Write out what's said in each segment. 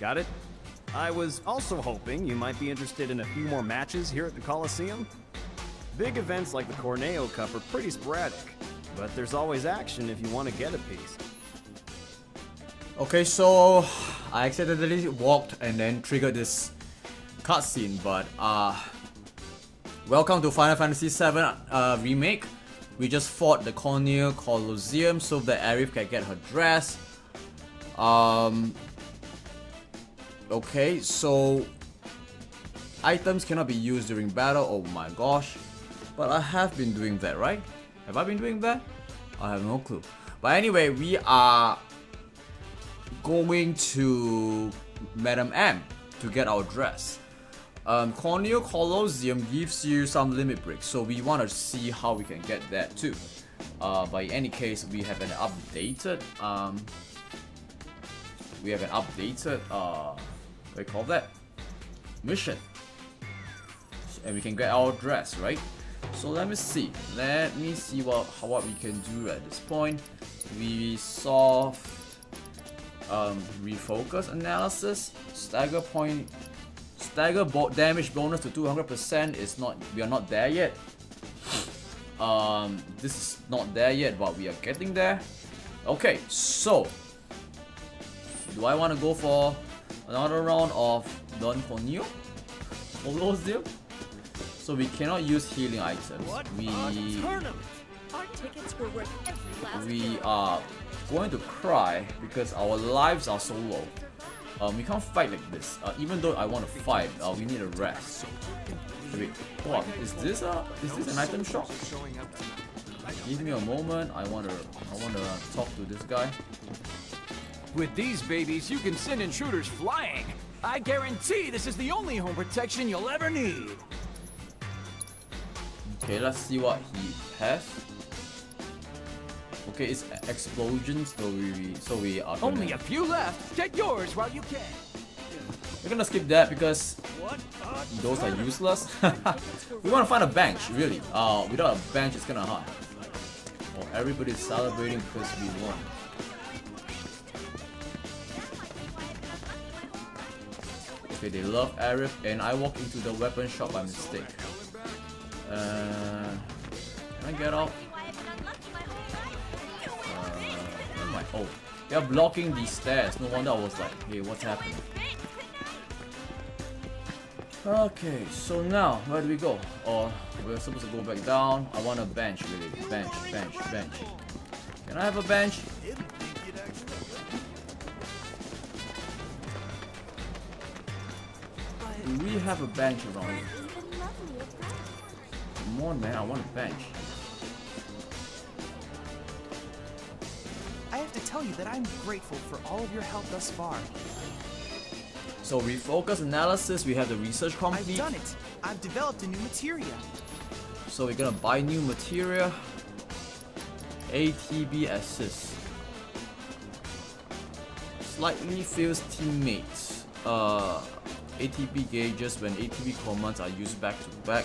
Got it? I was also hoping you might be interested in a few more matches here at the Coliseum. Big events like the Corneo Cup are pretty sporadic, but there's always action if you want to get a piece. Okay, so I accidentally walked and then triggered this cutscene, but uh, welcome to Final Fantasy VII uh, Remake. We just fought the Corneo Coliseum so that Aerith can get her dress. Um, okay, so items cannot be used during battle. Oh my gosh. But I have been doing that, right? Have I been doing that? I have no clue. But anyway, we are going to Madame M to get our dress. Um, Corneo Coliseum gives you some limit breaks, so we want to see how we can get that too. Uh, but in any case, we have an updated, um, we have an updated, uh, you call that? Mission. And we can get our dress, right? So let me see. Let me see what how, what we can do at this point. We solve um, refocus analysis, stagger point, stagger bo damage bonus to 200% is not, we are not there yet. Um, this is not there yet, but we are getting there. Okay, so, do I want to go for another round of Don Corneo? Colosseum? So we cannot use healing items. We we are going to cry because our lives are so low. Um, we can't fight like this. Uh, even though I want to fight, uh, we need a rest. Wait, what? Is this a is this an item shop? Give me a moment. I wanna I wanna talk to this guy. With these babies, you can send intruders flying. I guarantee this is the only home protection you'll ever need. Okay, let's see what he has. Okay, it's explosions, so we so we are gonna, Only a few left. Get yours while you can. We're gonna skip that because those are useless. we wanna find a bench, really. Uh, without a bench, it's gonna hard. Well, everybody's celebrating because we won. They love Aerith, and I walk into the weapon shop by mistake. Uh, can I get off? Uh, my, oh, they're blocking these stairs. No wonder I was like, hey, what's happening? Okay, so now, where do we go? Or we're supposed to go back down. I want a bench, really. Bench, bench, bench. Can I have a bench? Have a bench around? Come on, man, I want a bench. I have to tell you that I'm grateful for all of your help thus far. So refocus analysis, we have the research complete. I've done it. I've developed a new materia. So we're gonna buy new material. ATB assist. Slightly fails teammates. Uh, ATB gauges when ATB commands are used back to back.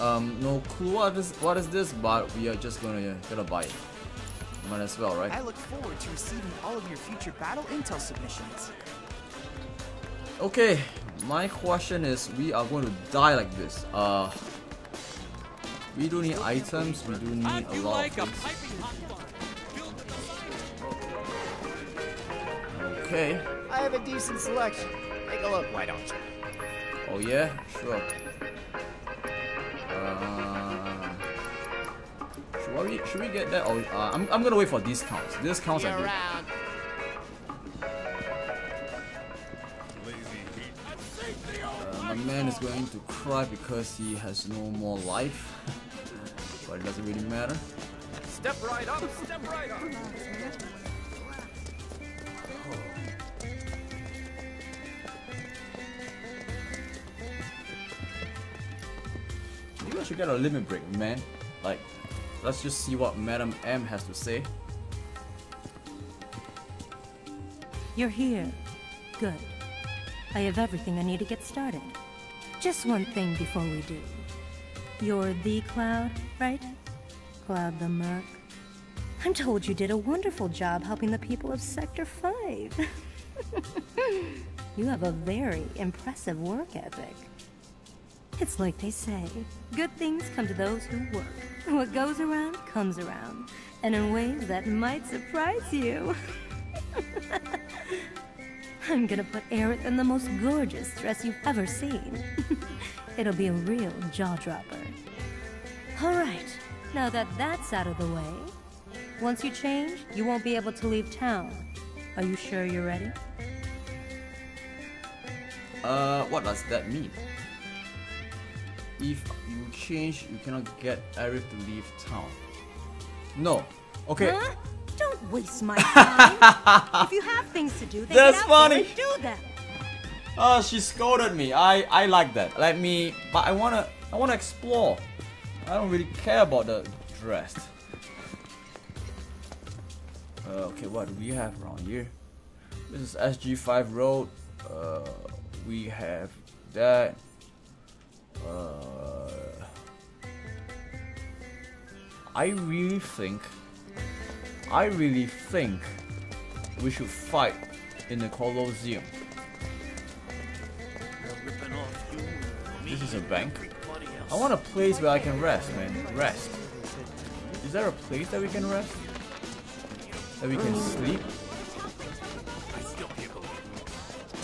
Um, no clue what is what is this, but we are just gonna gonna buy it. Might as well, right? I look forward to receiving all of your future battle intel submissions. Okay, my question is, we are going to die like this. Uh, we do need items. We do need a lot of things. Okay. I have a decent selection. Take a look, why don't you? Oh yeah, sure. Uh, should we should we get that? Or uh, I'm I'm gonna wait for discounts. Discounts are good. Uh, my man is going to cry because he has no more life, but it doesn't really matter. Step right up, step right up. I should get a limit break, man. Like, let's just see what Madam M has to say. You're here. Good. I have everything I need to get started. Just one thing before we do. You're the Cloud, right? Cloud the Merc. I'm told you did a wonderful job helping the people of Sector 5. you have a very impressive work ethic. It's like they say, good things come to those who work. What goes around comes around, and in ways that might surprise you. I'm gonna put Aerith in the most gorgeous dress you've ever seen. It'll be a real jaw-dropper. Alright, now that that's out of the way, once you change, you won't be able to leave town. Are you sure you're ready? Uh, what does that mean? If you change, you cannot get Aerith to leave town. No. Okay. Huh? Don't waste my time. if you have things to do, then That's funny. do them. Oh, she scolded me. I I like that. Let me, but I wanna I wanna explore. I don't really care about the dress. Uh, okay, what do we have around here? This is SG5 Road. Uh, we have that. Uh, I really think, I really think we should fight in the Colosseum. This is a bank. I want a place where I can rest, man. Rest. Is there a place that we can rest? That we can sleep?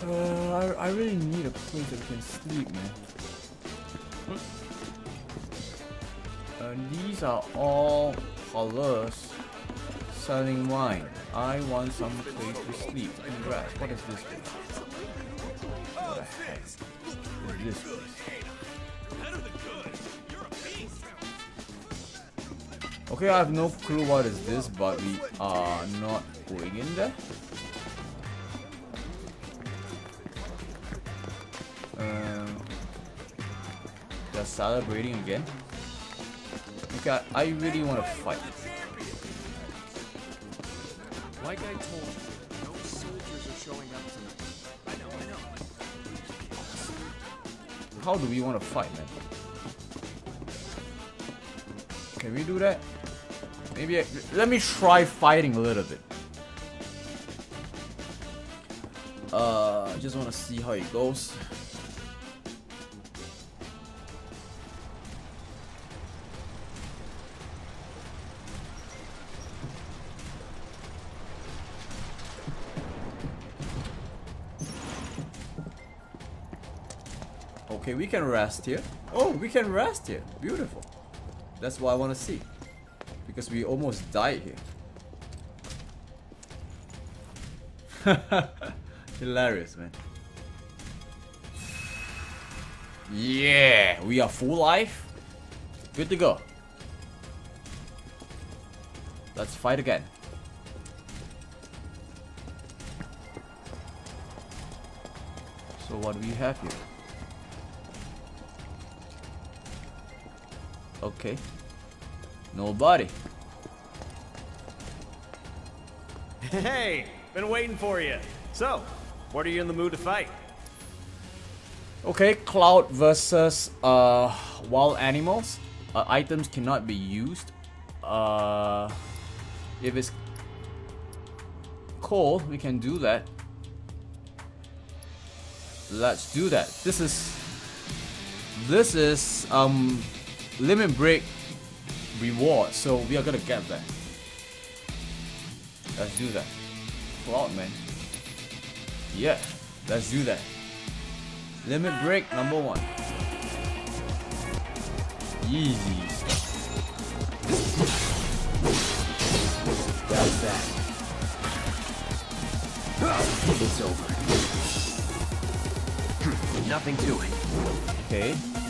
Uh, I, I really need a place that we can sleep, man. And these are all colors selling wine. I want some place to sleep rest. What is this? What the heck is this? Okay, I have no clue what is this, but we are not going in there. They're celebrating again. Okay, I, I really want to fight. Like I told you, no soldiers are showing up tonight. I know, I know. How do we want to fight, man? Can we do that? Maybe I, let me try fighting a little bit. Uh, just want to see how it goes. Okay, we can rest here. Oh, we can rest here. Beautiful. That's what I want to see. Because we almost died here. Hilarious, man. Yeah, we are full life. Good to go. Let's fight again. So what do we have here? Okay. Nobody. Hey, been waiting for you. So, what are you in the mood to fight? Okay, Cloud versus uh, wild animals. Uh, items cannot be used. Uh, if it's cold, we can do that. Let's do that. This is this is um limit break reward, so we are gonna get that. Let's do that. Cloud man. Yeah, let's do that. Limit break number one. Easy. That's that. It's over. Nothing to it. Okay.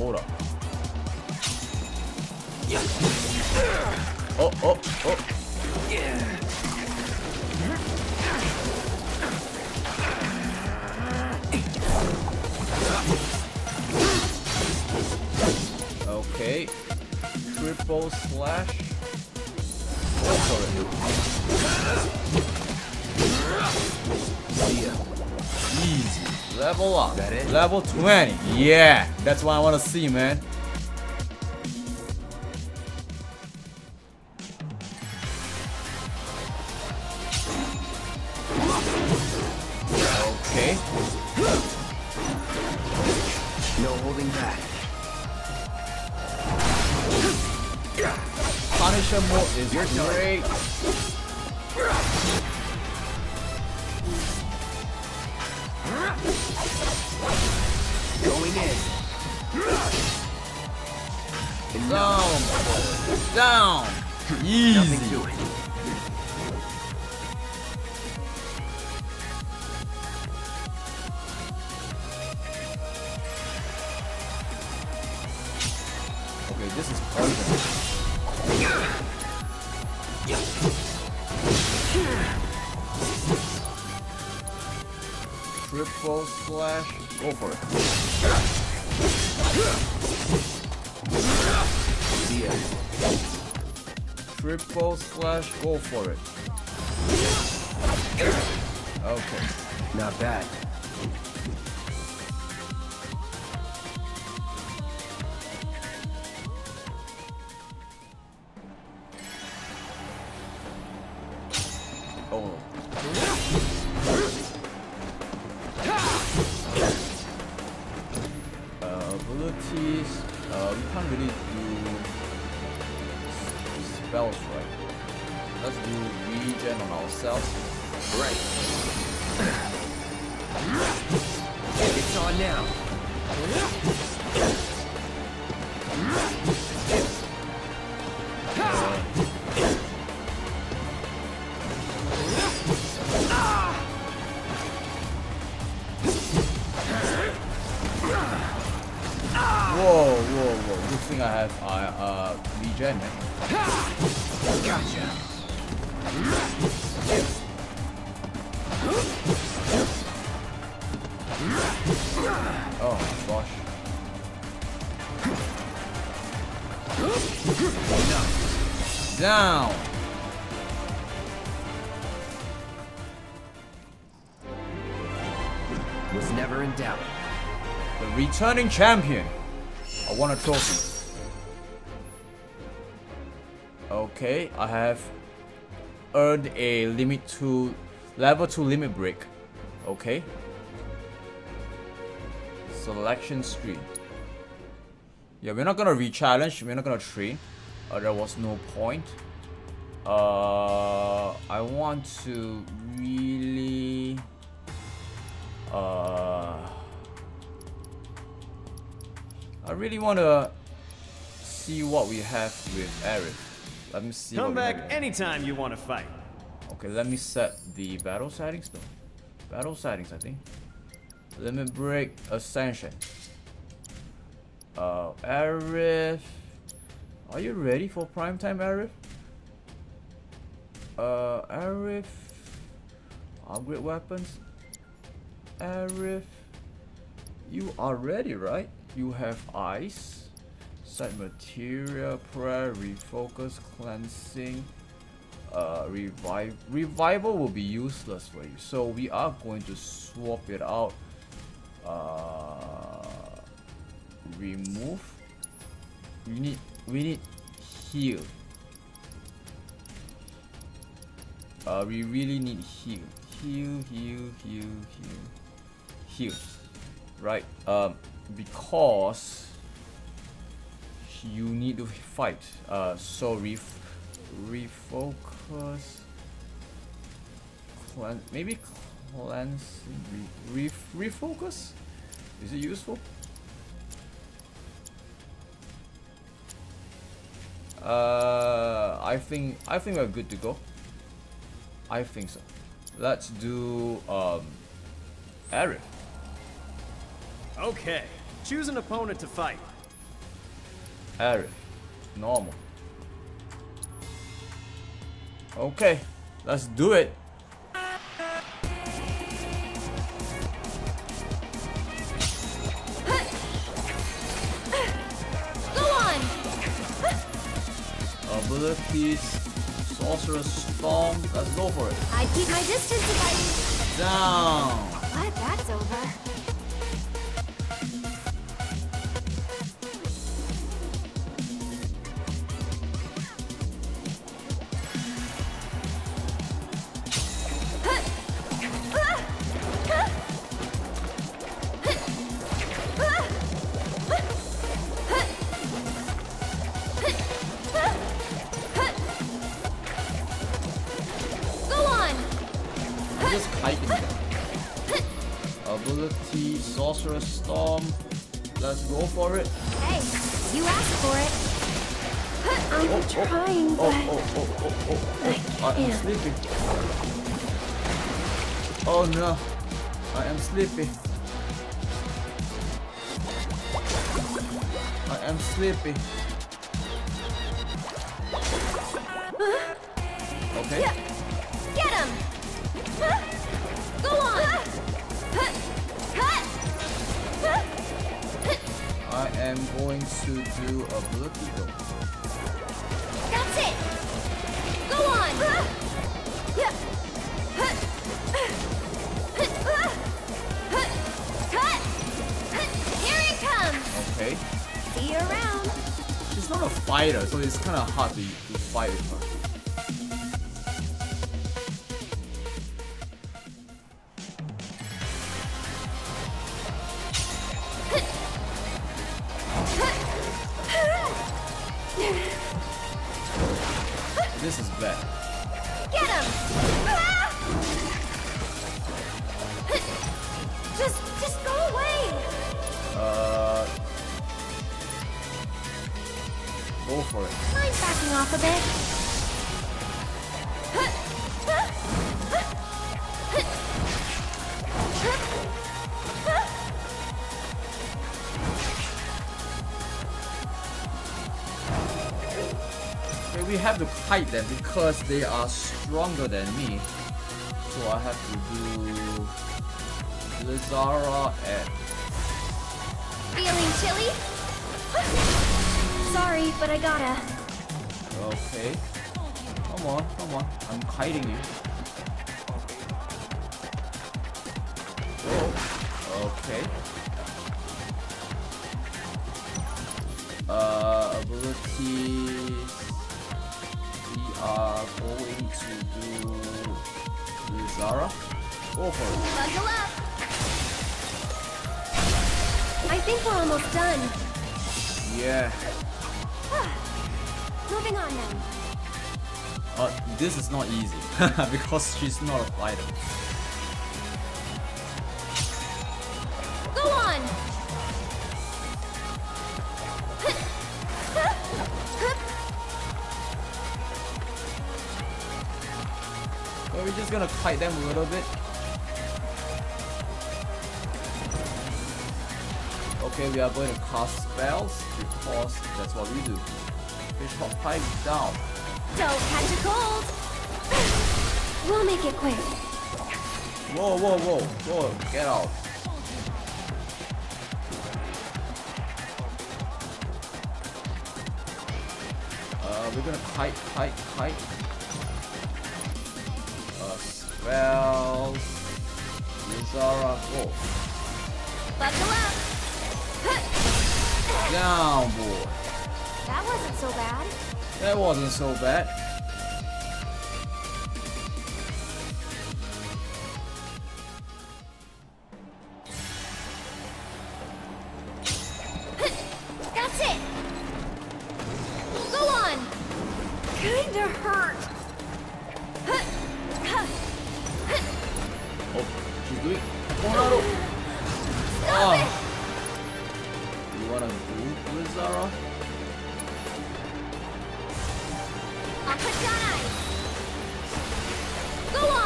Oh. Oh, oh, oh. Okay. Triple slash. Oh, For it. See ya. Easy. Level up. That it? Level 20. Yeah, that's what I want to see, man. Okay. No holding back. Punisher mode is your great. Going in. Down. Down. Easy. Nothing to it. Slash. Go for it. Okay. Not bad. Oh. Abilities. Uh, we can't really do spells, regen on ourselves. Right. It's on now. Returning champion. I won a trophy. Okay, I have earned a limit to level 2 limit break. Okay. Selection screen. Yeah, we're not gonna re-challenge, we're not gonna train. Uh, there was no point. Uh, I want to really. Uh, I really want to see what we have with Aerith. Let me see. Come what we have back anytime you want to fight. Okay, let me set the battle settings though. Battle settings, I think. Limit break, ascension. Uh, Aerith. Are you ready for prime time, Aerith? Uh, Aerith. Upgrade weapons. Aerith. You are ready, right? You have ice. Set material, prayer, refocus, cleansing uh, revive revival will be useless for you. So we are going to swap it out. Uh, remove. We need we need heal. Uh, we really need heal heal heal heal heal. Heal. Right um because you need to fight. Uh so ref refocus maybe cleanse re, ref, refocus? Is it useful? Uh i think i think we're good to go. I think so. Let's do um Aerith. Okay, choose an opponent to fight. Aerith. Normal. Okay, let's do it. Go on! Abilities, Sorcerous Storm. Let's go for it. I keep my distance if I... Down. glad that's over. Sleepy. I am sleepy. Okay. get him! Go on! I am going to do ability though. That's it! Go on! Fighter, so it's kind of hard to, to fight with her. Have to fight them because they are stronger than me. So I have to do Blizzara and Feeling chilly? Sorry, but I gotta. Okay. Come on, come on. I'm kiting you. Oh, okay. Uh, abilities. Are going to do. Go for it. Buckle up! I think we're almost done. Yeah. Moving on now. Uh, this is not easy because she's not a fighter. Gonna kite them a little bit. Okay, we are going to cast spells because that's what we do. Fish hop pipe down. Don't catch a cold! We'll make it quick. Whoa, whoa, whoa, whoa, get out. Uh, we're gonna kite, kite, kite. Uh, spells. Blizzara, go. Buckle up! Down, boy. That wasn't so bad. That wasn't so bad.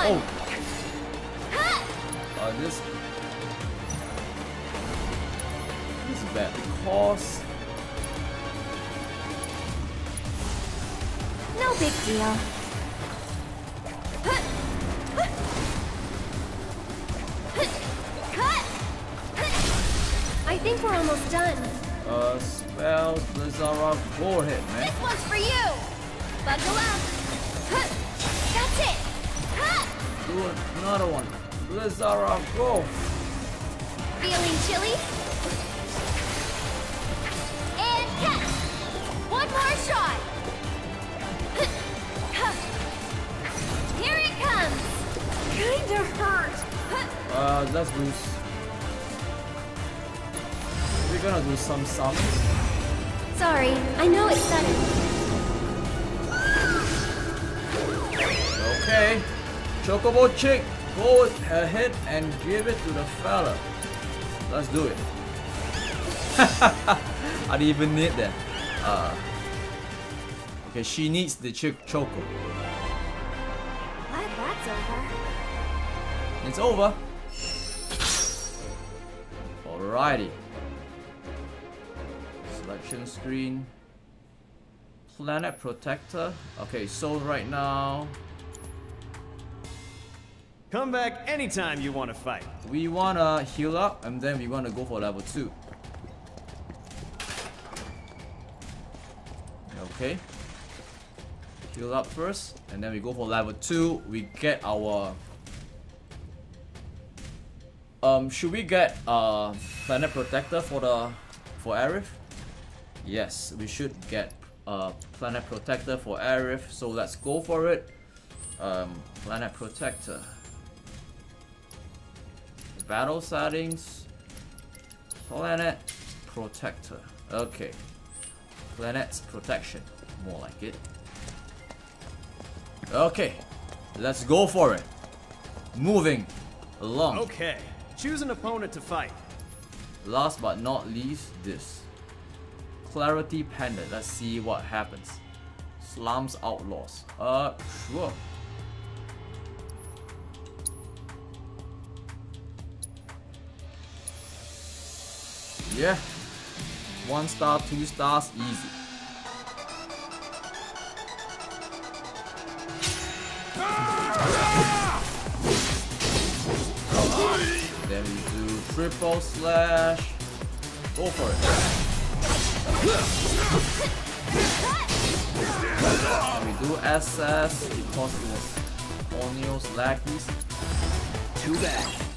Oh, uh, this. This is bad because No big deal. I think we're almost done. uh spells Blizzara go ahead, man. This one's for you! Buckle up! Do another one. Blizzara, go! Feeling chilly? And catch! One more shot! Here it comes! Kinda hurt! Uh, let's do. s- We're gonna do some summons. Sorry, I know it's sudden. Okay. Chocobo chick, go ahead and give it to the fella. Let's do it. I didn't even need that. Uh, okay, she needs the chick choco. Glad that's over. It's over. Alrighty. Selection screen. Planet Protector. Okay, so right now Come back anytime you want to fight. we wanna heal up and then we wanna go for level 2. Okay. Heal up first and then we go for level 2. We get our um should we get uh planet protector for the for Aerith? Yes, we should get uh planet protector for Aerith. So let's go for it. Um planet protector. Battle settings. Planet protector. Okay. Planet's protection. More like it. Okay. Let's go for it. Moving along. Okay, choose an opponent to fight. Last but not least, this. Clarity Pendant. Let's see what happens. Slums Outlaws. Uh, sure. Yeah. One star, two stars, easy. Then we do triple slash. Go for it. We do SS because it was Onio's lackeys. Too bad.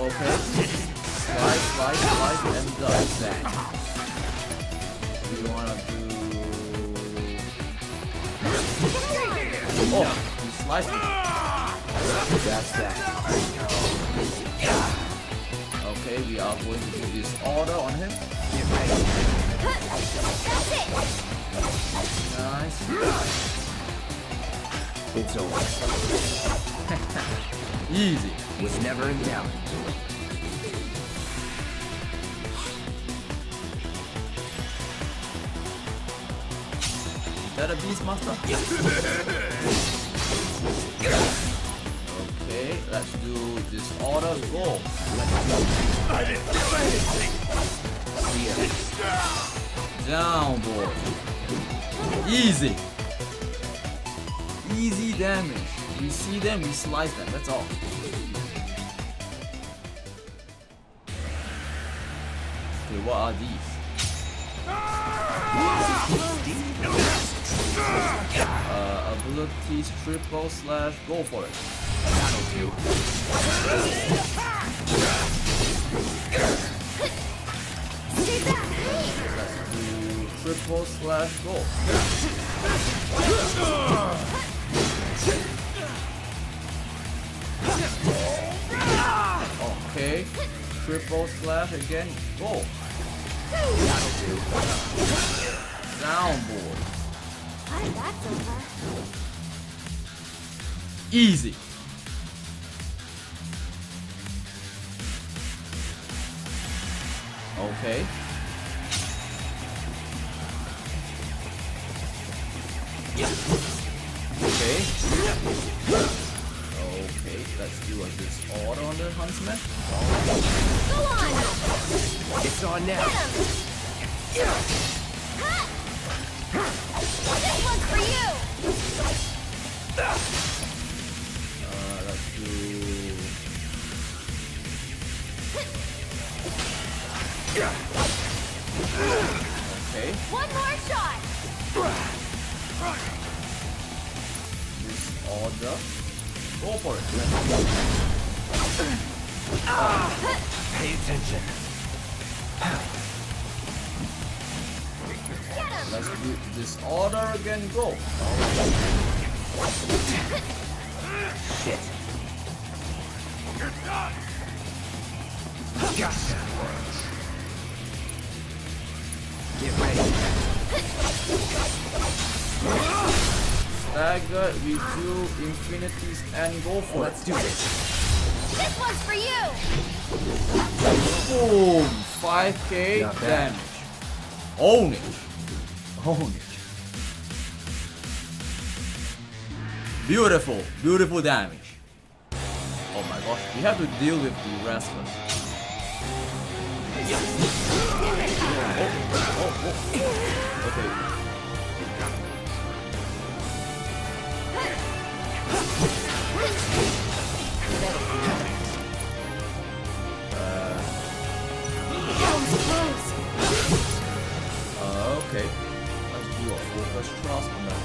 Okay. Slice, slice, slice, and done. We wanna do. Oh, he sliced it. That's that. Okay, we are going to do this order on him. Nice. It's over. Easy. Was never in doubt. Is that a beast master? Okay, let's do Disorder. Go. I didn't do anything. Down, boy. Easy. Easy damage. We see them, we slice them. That's all. What are these? Uh, abilities triple slash go for it. That'll do. Let's do triple slash go. Okay, triple slash again. Go. Down board. Glad that's over. Easy. Okay. Okay. Okay, let's do a disorder on the huntsman. Go on! It's on now. This one's for you! Uh, let's do. Okay. One more shot! This order. Go for it. Pay attention. Let's do this order again. Go. Shit. Gotcha. Get ready. Stagger, we do Infinity's End go for Let's it. do this. This one's for you. Boom! 5k Not damage. Own it. Beautiful, beautiful damage. Oh my gosh, we have to deal with the wrestlers. Oh, oh. Okay. Uh, okay. Let's do a focus thrust on that.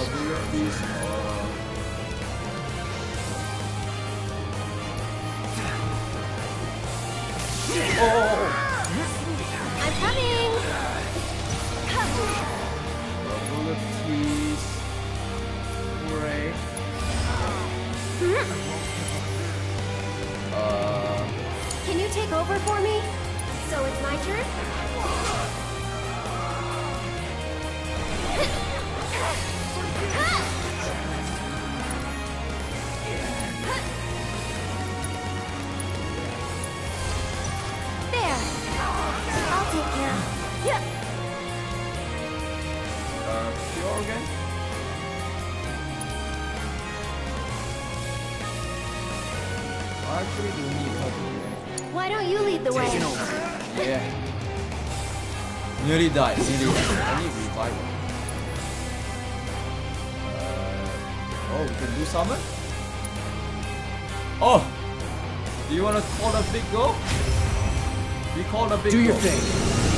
Abilities So it's my turn? There. I'll take care of Yep. Uh, cure again? I actually do need help. Why don't you lead the way? Yeah. Nearly died, nearly died. I need revival. Uh, oh, we can do summon? Oh! Do you wanna call a big go? We call a big Do go. your thing.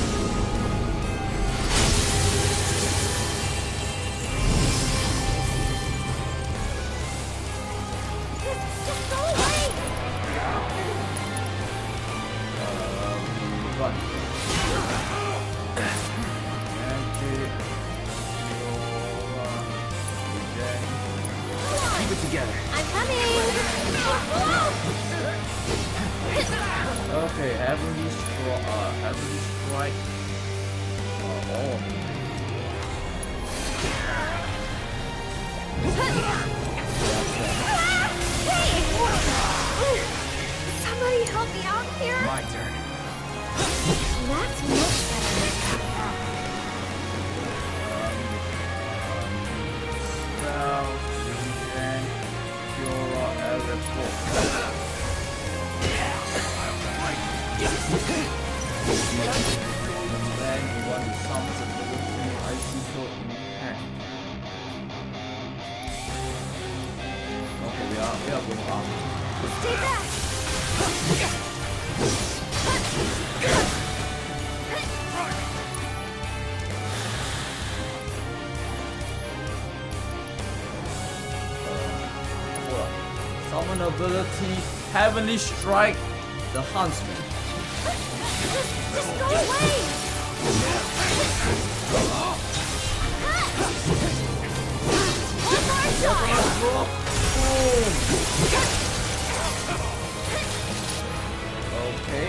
Okay, we are we are going up. Stay back. Hold. Summon ability Heavenly Strike the Huntsman. Just go away. One more shot. Drop. Boom. Okay.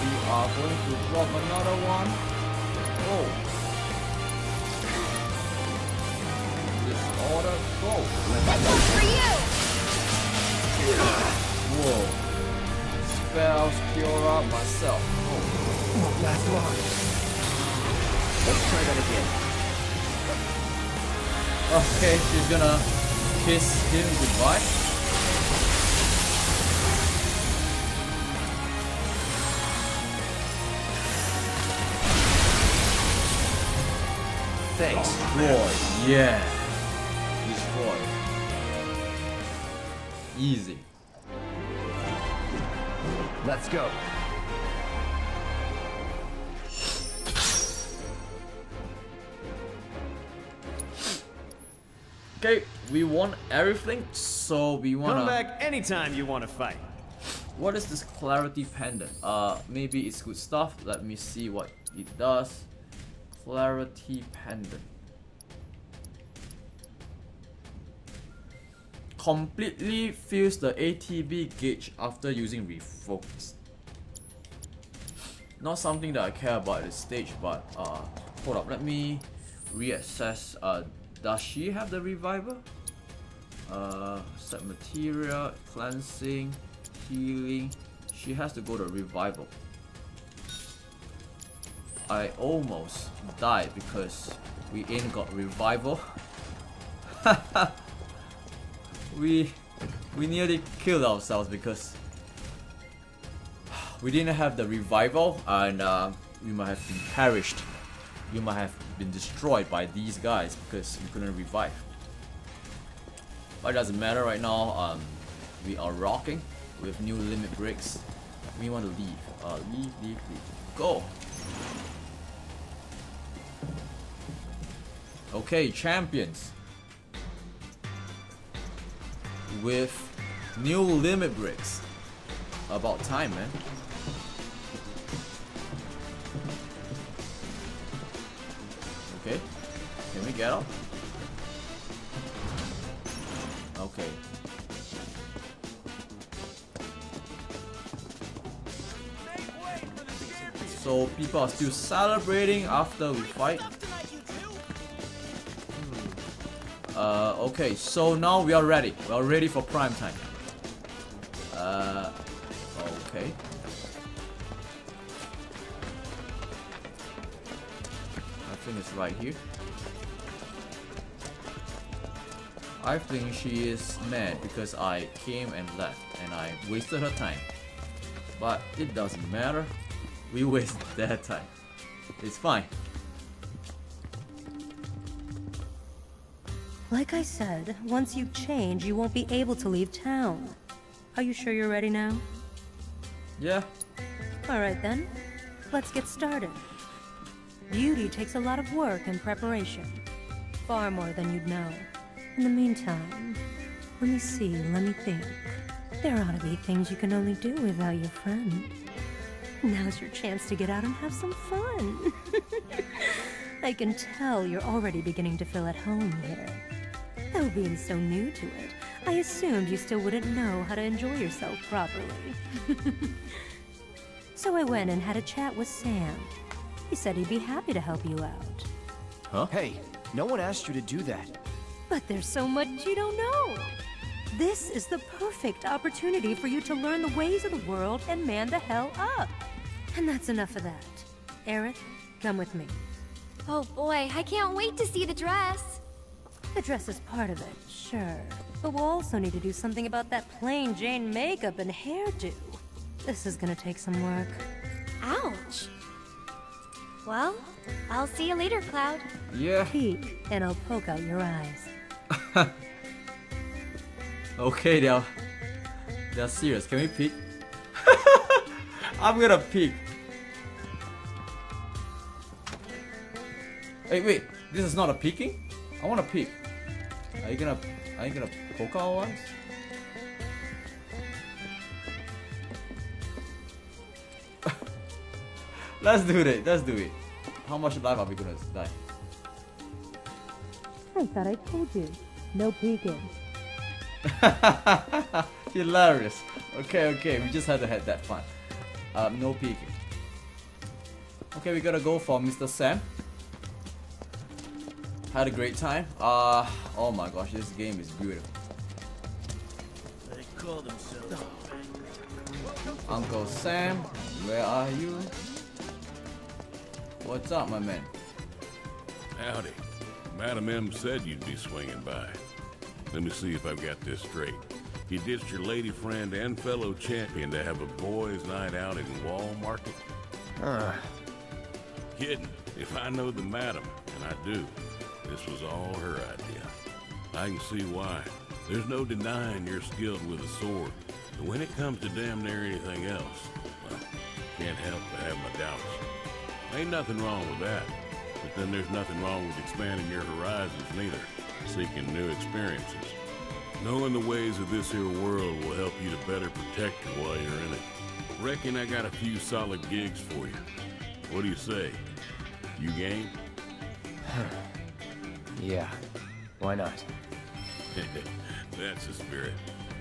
We are going to drop another one. Oh. This order go. For you. Whoa. Spells cure up myself. Oh. Last long. Let's try that again. Okay, she's gonna kiss him goodbye. Thanks. Oh, Destroy. Yeah. Destroy. Easy. Let's go. Okay, we want everything, so we wanna. Come back anytime you want to fight. What is this clarity pendant? Uh, maybe it's good stuff. Let me see what it does. Clarity pendant. Completely fills the ATB gauge after using refocus. Not something that I care about at this stage, but uh, hold up. Let me reassess. Uh, does she have the reviver? Uh, set materia, cleansing, healing. She has to go to revival. I almost died because we ain't got revival. we we nearly killed ourselves because we didn't have the revival and uh, we might have been perished. We might have been destroyed by these guys because we couldn't revive. But it doesn't matter right now. Um, we are rocking with new limit breaks. We want to leave. Uh, leave, leave, leave. Go. Okay, champions. With new limit breaks. About time, man. Okay. Can we get up? Okay. So people are still celebrating after we fight. Uh, okay, so now we are ready. We are ready for prime time. Uh, okay. I think it's right here. I think she is mad because I came and left and I wasted her time. But it doesn't matter. We wasted their time. It's fine. Like I said, once you change, you won't be able to leave town. Are you sure you're ready now? Yeah. Alright then, let's get started. Beauty takes a lot of work and preparation. Far more than you'd know. In the meantime, let me see, let me think. There ought to be things you can only do without your friend. Now's your chance to get out and have some fun. I can tell you're already beginning to feel at home here. Though being so new to it, I assumed you still wouldn't know how to enjoy yourself properly. so I went and had a chat with Sam. He said he'd be happy to help you out. Huh? Hey, no one asked you to do that. But there's so much you don't know. This is the perfect opportunity for you to learn the ways of the world and man the hell up. And that's enough of that. Aerith, come with me. Oh boy, I can't wait to see the dress. The dress is part of it, sure. But we'll also need to do something about that plain Jane makeup and hairdo. This is gonna take some work. Ouch. Well, I'll see you later, Cloud. Yeah. Peek, and I'll poke out your eyes. Okay, they're they're serious. Can we peek? I'm gonna peek. Hey, wait. This is not a peeking. I want to peek. Are you gonna Are you gonna poke our eyes? Let's do it. Let's do it. How much life are we gonna die? I thought I told you. No peeking. Hilarious. Okay, okay, we just had to have that fun. Um, no peeking. Okay, we gotta go for Mr. Sam. Had a great time. Uh, oh my gosh, this game is beautiful. Uncle Sam, where are you? What's up, my man? Howdy. Madam M said you'd be swinging by. Let me see if I've got this straight. You ditched your lady friend and fellow champion to have a boys' night out in Wall Market? Uh, Kidding. If I know the madam, and I do, this was all her idea. I can see why. There's no denying you're skilled with a sword. But when it comes to damn near anything else, well, can't help but have my doubts. Ain't nothing wrong with that. But then there's nothing wrong with expanding your horizons neither, seeking new experiences. Knowing the ways of this here world will help you to better protect you while you're in it. Reckon I got a few solid gigs for you. What do you say? You game? Yeah. Why not? That's the spirit.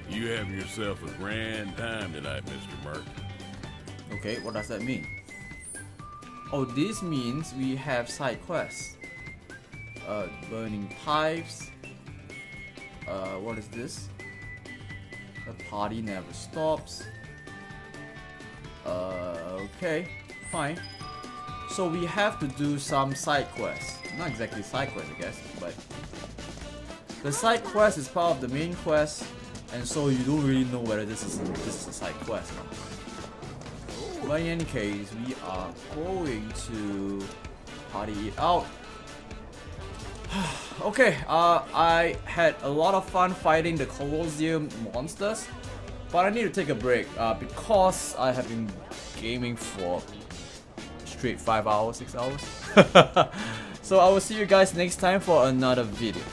You have yourself a grand time tonight, Mr. Merc. Okay, what does that mean? Oh, this means we have side quests. Uh, burning pipes. Uh, what is this? The party never stops. Uh, okay, fine. So we have to do some side quests. Not exactly side quests, I guess, but the side quest is part of the main quest, and so you don't really know whether this is this is a side quest. No? But in any case, we are going to party it out. okay, uh, I had a lot of fun fighting the Colosseum monsters, but I need to take a break uh, because I have been gaming for straight 5 hours, 6 hours. so I will see you guys next time for another video.